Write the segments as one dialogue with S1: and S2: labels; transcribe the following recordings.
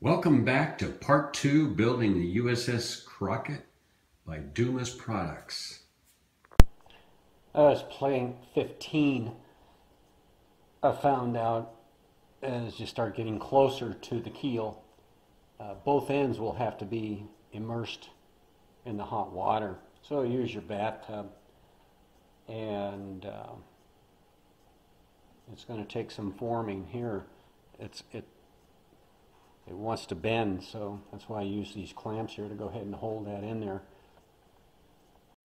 S1: Welcome back to part two, building the USS Crockett by Dumas Products.
S2: As plank 15, I found out as you start getting closer to the keel, uh, both ends will have to be immersed in the hot water. So use your bathtub and uh, it's going to take some forming here. It's it it wants to bend, so that's why I use these clamps here to go ahead and hold that in there.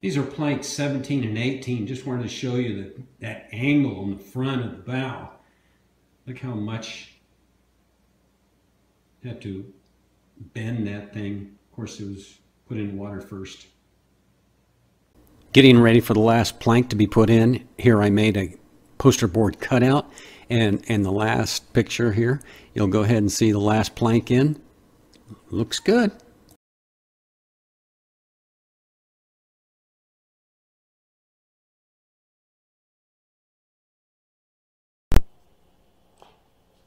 S1: These are planks 17 and 18. Just wanted to show you that, that angle on the front of the bow. Look how much I had to bend that thing. Of course, it was put in water first.
S3: Getting ready for the last plank to be put in. Here I made a poster board cutout and, and the last picture here, you'll go ahead and see the last plank in. Looks good.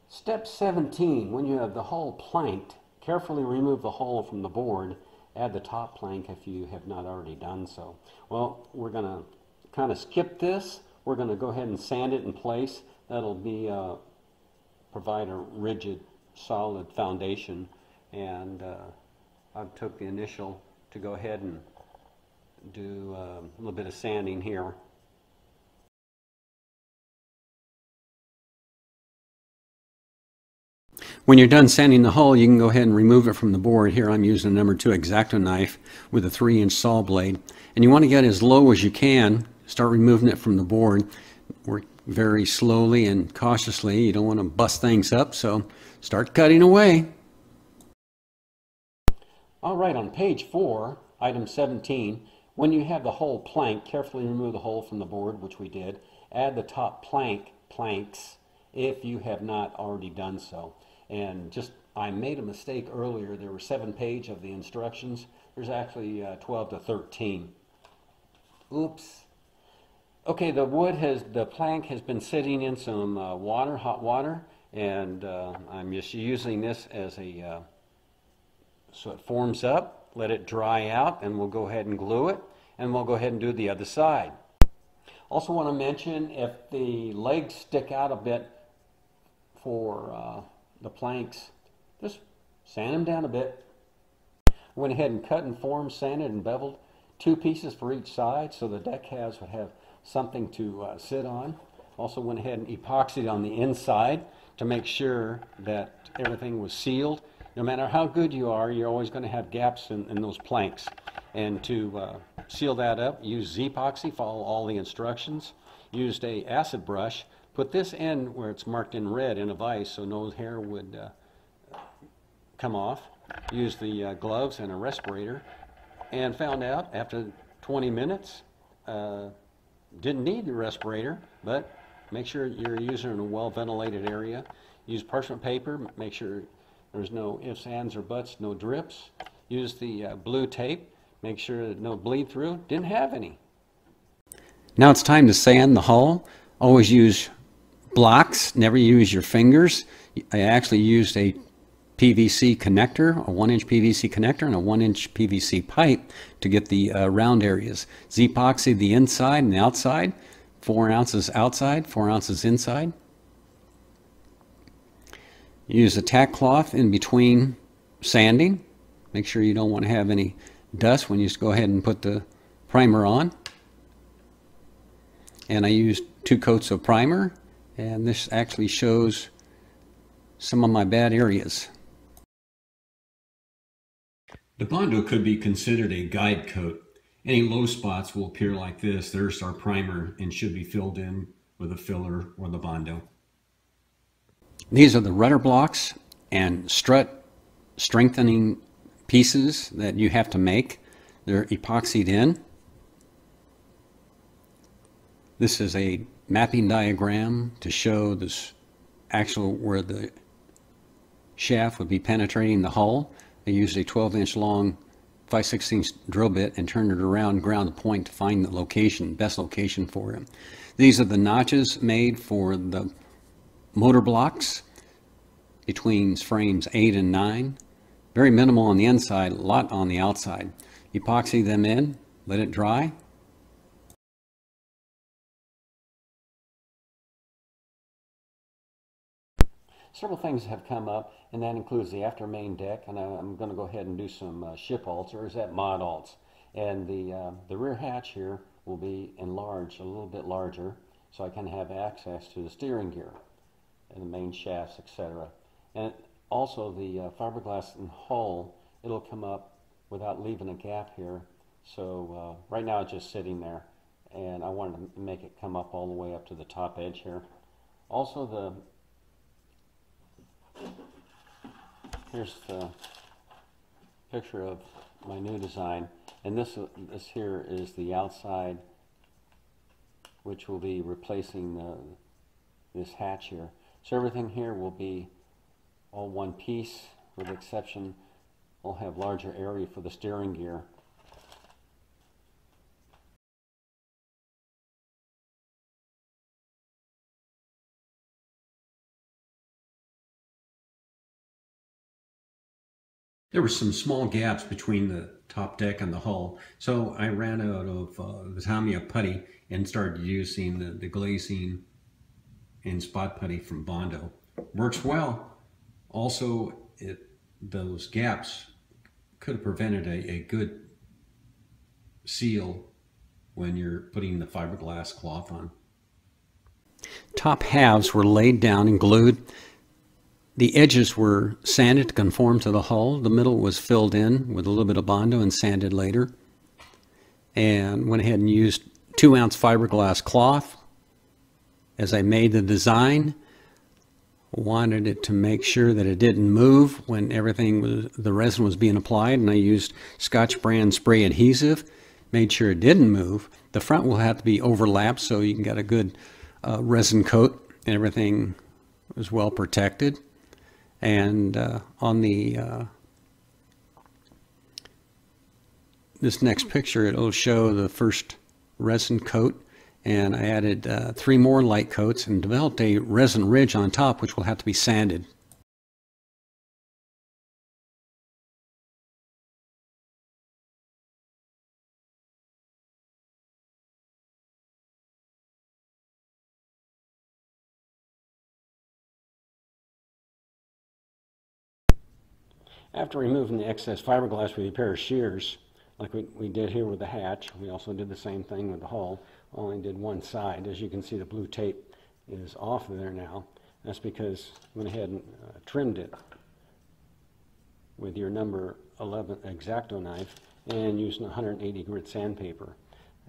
S2: Step 17, when you have the hull planked, carefully remove the hull from the board. Add the top plank if you have not already done so. Well, we're going to kind of skip this. We're going to go ahead and sand it in place. That'll be uh, provide a rigid, solid foundation. And uh, I took the initial to go ahead and do uh, a little bit of sanding here.
S3: When you're done sanding the hull, you can go ahead and remove it from the board. Here I'm using a number two X-Acto knife with a three inch saw blade. And you want to get as low as you can. Start removing it from the board. Work very slowly and cautiously. You don't want to bust things up, so start cutting away.
S2: All right, on page four, item 17, when you have the whole plank, carefully remove the hole from the board, which we did. Add the top plank planks if you have not already done so. And just, I made a mistake earlier. There were seven page of the instructions. There's actually uh, 12 to 13. Oops. Okay, the wood has, the plank has been sitting in some uh, water, hot water, and uh, I'm just using this as a, uh, so it forms up, let it dry out, and we'll go ahead and glue it, and we'll go ahead and do the other side. Also want to mention if the legs stick out a bit for uh, the planks, just sand them down a bit. Went ahead and cut and formed, sanded and beveled two pieces for each side so the deck halves would have something to uh, sit on. Also went ahead and epoxied on the inside to make sure that everything was sealed. No matter how good you are, you're always going to have gaps in, in those planks. And to uh, seal that up, use Z-Epoxy, follow all the instructions. Used a acid brush Put this end where it's marked in red in a vise so no hair would uh, come off. Use the uh, gloves and a respirator and found out after 20 minutes, uh, didn't need the respirator, but make sure you're using in a well ventilated area. Use parchment paper, make sure there's no ifs, ands, or buts, no drips. Use the uh, blue tape, make sure no bleed through. Didn't have any.
S3: Now it's time to sand the hull. Always use blocks, never use your fingers. I actually used a PVC connector, a one inch PVC connector and a one inch PVC pipe to get the uh, round areas. Z-epoxy the inside and the outside, four ounces outside, four ounces inside. Use a tack cloth in between sanding. Make sure you don't want to have any dust when you just go ahead and put the primer on. And I used two coats of primer and this actually shows some of my bad areas.
S1: The Bondo could be considered a guide coat. Any low spots will appear like this. There's our primer and should be filled in with a filler or the Bondo.
S3: These are the rudder blocks and strut strengthening pieces that you have to make. They're epoxied in. This is a mapping diagram to show this actual where the shaft would be penetrating the hull. I used a 12 inch long 5 16 drill bit and turned it around ground the point to find the location, best location for it. These are the notches made for the motor blocks. between frames 8 and 9. Very minimal on the inside, a lot on the outside. Epoxy them in, let it dry.
S2: Several things have come up, and that includes the after main deck, and I'm going to go ahead and do some uh, ship alts, or is that mod alts? And the, uh, the rear hatch here will be enlarged, a little bit larger, so I can have access to the steering gear and the main shafts, etc. And also the uh, fiberglass and hull, it'll come up without leaving a gap here. So uh, right now it's just sitting there, and I wanted to make it come up all the way up to the top edge here. Also the Here's the picture of my new design, and this, this here is the outside, which will be replacing the, this hatch here. So everything here will be all one piece, with exception, we'll have larger area for the steering gear.
S1: There were some small gaps between the top deck and the hull, so I ran out of uh, the Tamiya putty and started using the, the glazing and spot putty from Bondo. Works well. Also, it those gaps could have prevented a, a good seal when you're putting the fiberglass cloth on.
S3: Top halves were laid down and glued. The edges were sanded to conform to the hull. The middle was filled in with a little bit of Bondo and sanded later. And went ahead and used two ounce fiberglass cloth. As I made the design, wanted it to make sure that it didn't move when everything was, the resin was being applied. And I used Scotch brand spray adhesive, made sure it didn't move. The front will have to be overlapped so you can get a good uh, resin coat and everything was well protected. And uh, on the uh, this next picture, it'll show the first resin coat. And I added uh, three more light coats and developed a resin ridge on top, which will have to be sanded.
S2: After removing the excess fiberglass with a pair of shears, like we, we did here with the hatch, we also did the same thing with the hull, only did one side. As you can see, the blue tape is off of there now. That's because I went ahead and uh, trimmed it with your number 11 X-Acto knife and used 180 grit sandpaper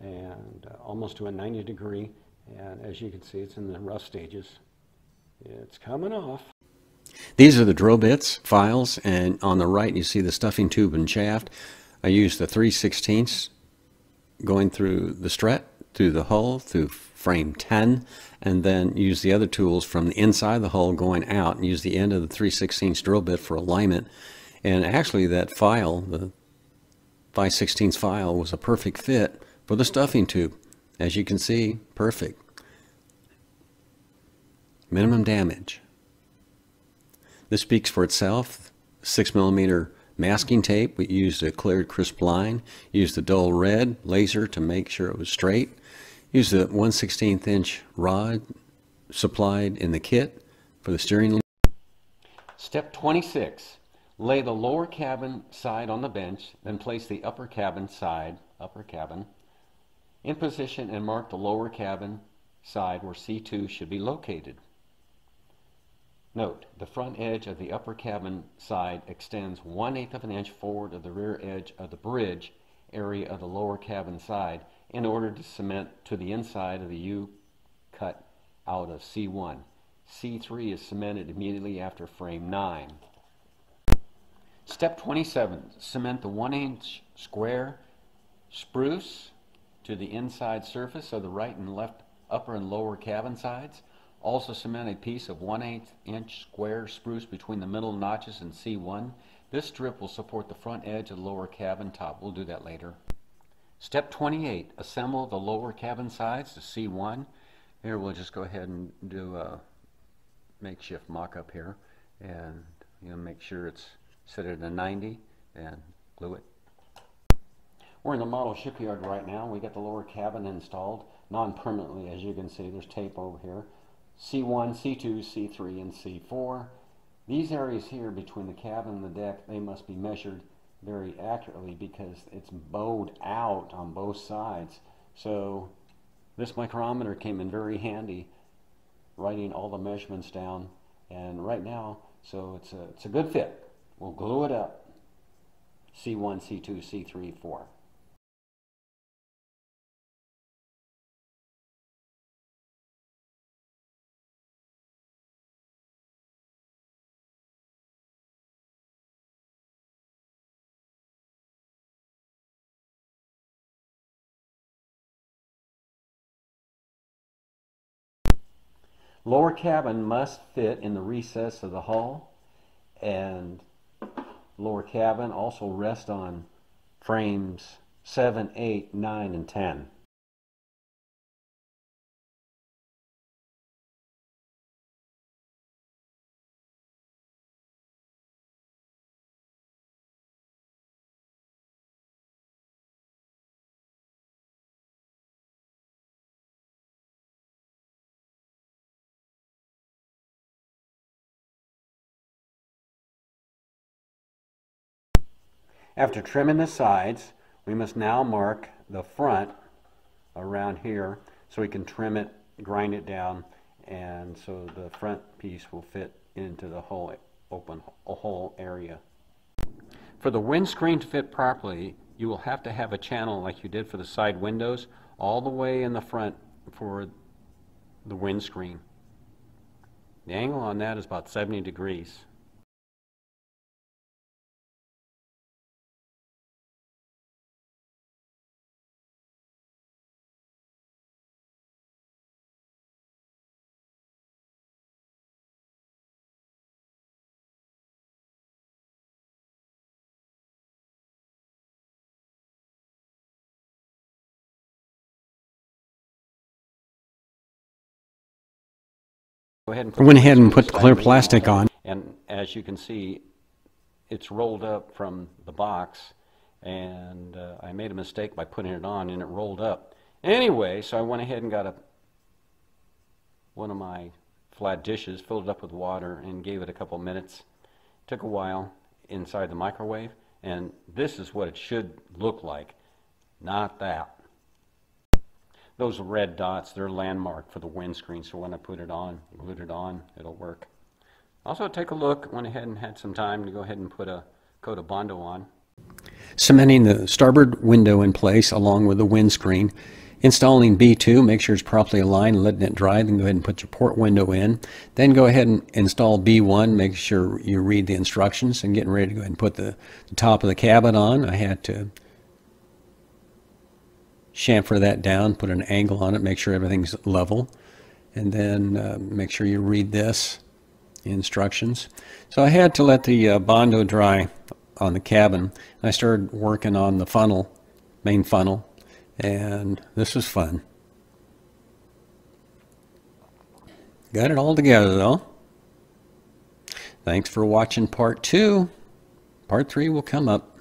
S2: and uh, almost to a 90 degree. And as you can see, it's in the rough stages. It's coming off.
S3: These are the drill bits, files, and on the right you see the stuffing tube and shaft. I use the 3 16ths going through the strut, through the hull, through frame 10, and then use the other tools from the inside of the hull going out and use the end of the 3 16ths drill bit for alignment. And actually that file, the 5 16ths file, was a perfect fit for the stuffing tube. As you can see, perfect. Minimum damage. This speaks for itself. Six millimeter masking tape. We used a cleared crisp line. Used the dull red laser to make sure it was straight. Used the 1 16th inch rod supplied in the kit for the steering.
S2: Step 26. Lay the lower cabin side on the bench, then place the upper cabin side, upper cabin, in position and mark the lower cabin side where C2 should be located. Note, the front edge of the upper cabin side extends 1 8 of an inch forward of the rear edge of the bridge area of the lower cabin side in order to cement to the inside of the U cut out of C1. C3 is cemented immediately after frame 9. Step 27, cement the 1 inch square spruce to the inside surface of the right and left upper and lower cabin sides. Also cement a piece of 1 8 inch square spruce between the middle notches and C1. This strip will support the front edge of the lower cabin top. We'll do that later. Step 28, assemble the lower cabin sides to C1. Here we'll just go ahead and do a makeshift mock-up here.
S3: and you know make sure it's set at a 90 and glue it.
S2: We're in the model shipyard right now. We got the lower cabin installed non-permanently, as you can see. There's tape over here. C1, C2, C3, and C4. These areas here between the cabin and the deck, they must be measured very accurately because it's bowed out on both sides. So this micrometer came in very handy writing all the measurements down and right now so it's a, it's a good fit. We'll glue it up. C1, C2, C3, 4. Lower cabin must fit in the recess of the hull and lower cabin also rest on frames 7, 8, 9, and 10. After trimming the sides, we must now mark the front around here so we can trim it, grind it down, and so the front piece will fit into the whole open whole area. For the windscreen to fit properly, you will have to have a channel like you did for the side windows all the way in the front for the windscreen. The angle on that is about 70 degrees. Ahead
S3: went ahead and put the clear plastic on.
S2: And as you can see, it's rolled up from the box, and uh, I made a mistake by putting it on, and it rolled up. Anyway, so I went ahead and got a one of my flat dishes, filled it up with water, and gave it a couple minutes. Took a while inside the microwave, and this is what it should look like, not that. Those red dots, they're landmark for the windscreen, so when I put it on, glued it on, it'll work. Also, take a look, went ahead and had some time to go ahead and put a coat of Bondo on.
S3: Cementing the starboard window in place along with the windscreen. Installing B2, make sure it's properly aligned, letting it dry, then go ahead and put your port window in. Then go ahead and install B1, make sure you read the instructions, and getting ready to go ahead and put the, the top of the cabin on. I had to chamfer that down, put an angle on it, make sure everything's level, and then uh, make sure you read this instructions. So I had to let the uh, Bondo dry on the cabin. I started working on the funnel, main funnel, and this was fun. Got it all together though. Thanks for watching part two. Part three will come up.